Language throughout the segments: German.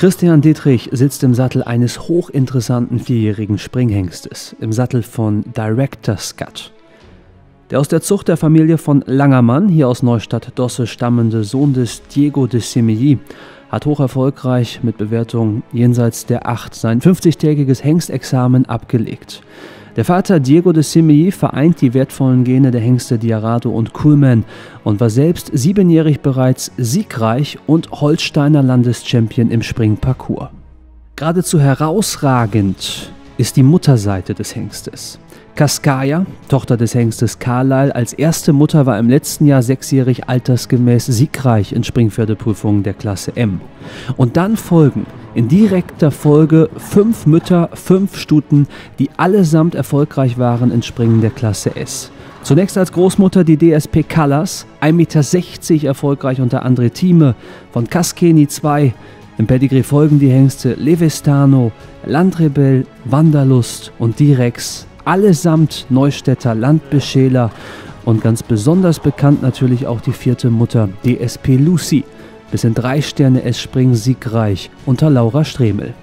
Christian Dietrich sitzt im Sattel eines hochinteressanten vierjährigen Springhengstes, im Sattel von Director Scott. Der aus der Zucht der Familie von Langermann, hier aus Neustadt-Dosse stammende Sohn des Diego de Semilly, hat hoch erfolgreich mit Bewertung jenseits der 8 sein 50-tägiges Hengstexamen abgelegt. Der Vater Diego de Simei vereint die wertvollen Gene der Hengste Diarado und Kuhlmann und war selbst siebenjährig bereits siegreich und Holsteiner Landeschampion im Springparcours. Geradezu herausragend ist die Mutterseite des Hengstes. Kaskaya, Tochter des Hengstes Carlyle, als erste Mutter war im letzten Jahr sechsjährig altersgemäß siegreich in Springpferdeprüfungen der Klasse M. Und dann folgen in direkter Folge fünf Mütter, fünf Stuten, die allesamt erfolgreich waren in Springen der Klasse S. Zunächst als Großmutter die DSP Callas, 1,60 Meter erfolgreich unter André Thieme, von Kaskeni 2. Im Pedigree folgen die Hengste Levestano, Landrebell, Wanderlust und Direx, allesamt Neustädter Landbeschäler und ganz besonders bekannt natürlich auch die vierte Mutter DSP Lucy bis in drei Sterne S springen siegreich unter Laura Stremel.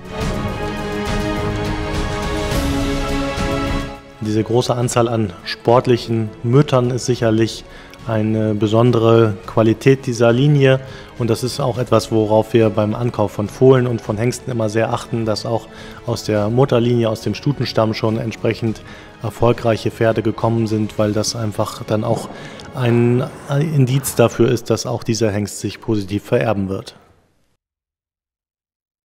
Diese große Anzahl an sportlichen Müttern ist sicherlich eine besondere Qualität dieser Linie und das ist auch etwas, worauf wir beim Ankauf von Fohlen und von Hengsten immer sehr achten, dass auch aus der Mutterlinie, aus dem Stutenstamm schon entsprechend erfolgreiche Pferde gekommen sind, weil das einfach dann auch ein Indiz dafür ist, dass auch dieser Hengst sich positiv vererben wird.